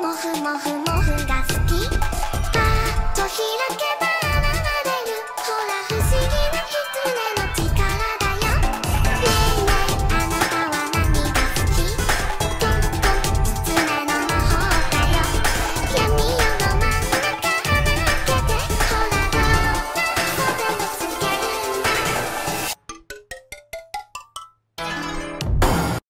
mache, mache.